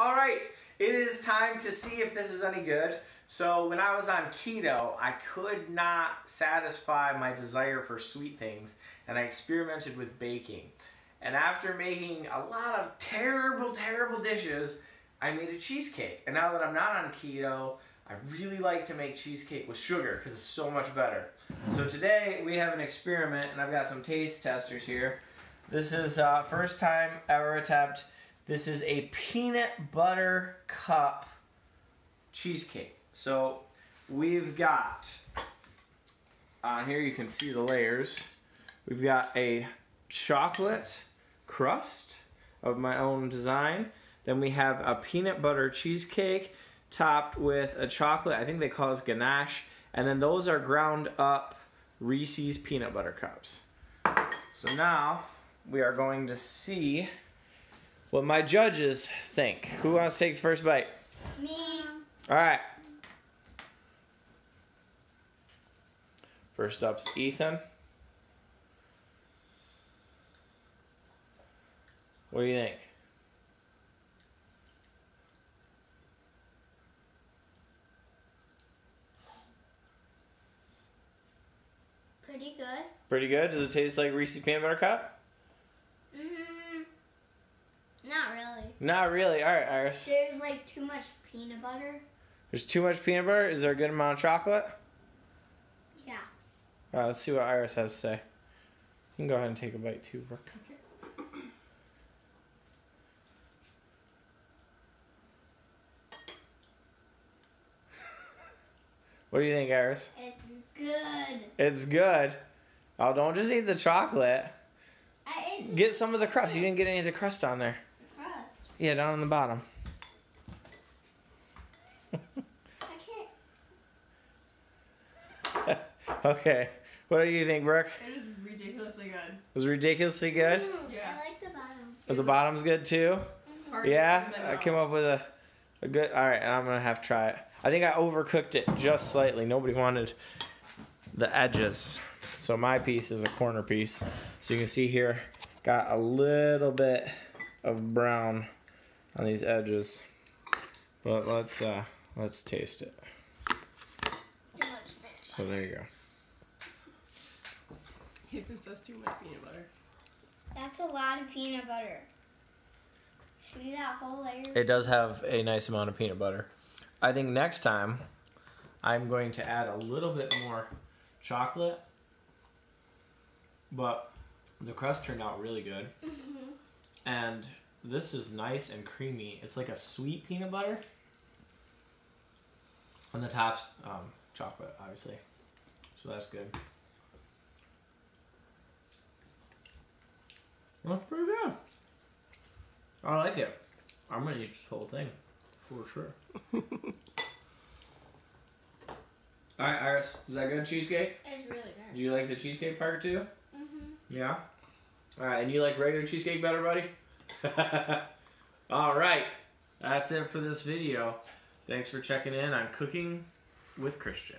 All right, it is time to see if this is any good. So when I was on keto, I could not satisfy my desire for sweet things, and I experimented with baking. And after making a lot of terrible, terrible dishes, I made a cheesecake. And now that I'm not on keto, I really like to make cheesecake with sugar because it's so much better. So today we have an experiment, and I've got some taste testers here. This is uh, first time ever attempt. This is a peanut butter cup cheesecake. So we've got on here you can see the layers. We've got a chocolate crust of my own design. Then we have a peanut butter cheesecake topped with a chocolate, I think they call this ganache. And then those are ground up Reese's peanut butter cups. So now we are going to see what my judges think. Who wants to take the first bite? Me. All right. First up's Ethan. What do you think? Pretty good. Pretty good. Does it taste like Reese's peanut butter cup? Mm, not really. Not really. All right, Iris. There's like too much peanut butter. There's too much peanut butter. Is there a good amount of chocolate? Yeah. All right, let's see what Iris has to say. You can go ahead and take a bite too, Brooke. What do you think, Iris? It's good. It's good. Oh, don't just eat the chocolate. I ate Get some of the crust. You didn't get any of the crust on there. The crust. Yeah, down on the bottom. I. Okay. What do you think, Brooke? It was ridiculously good. It was ridiculously good? Mm, Yeah. I like the bottom. Oh, the bottom's good too. Hard to Yeah, get in the I came up with a, a good. All right, I'm gonna have to try it. I think I overcooked it just slightly. Nobody wanted the edges, so my piece is a corner piece. So you can see here, got a little bit of brown on these edges. But let's uh let's taste it. Too much there. So there you go. Ethan says too much peanut butter. That's a lot of peanut butter. See that whole layer? It does have a nice amount of peanut butter. I think next time I'm going to add a little bit more chocolate. But the crust turned out really good. And this is nice and creamy. It's like a sweet peanut butter. And the top's um, chocolate, obviously. So that's good. That's pretty good. I like it. I'm gonna eat this whole thing for sure. All right, Iris, is that good cheesecake? It's really good. Do you like the cheesecake part too? Mm-hmm. Yeah. All right, and you like regular cheesecake better, buddy? All right, that's it for this video. Thanks for checking in on Cooking with Christian.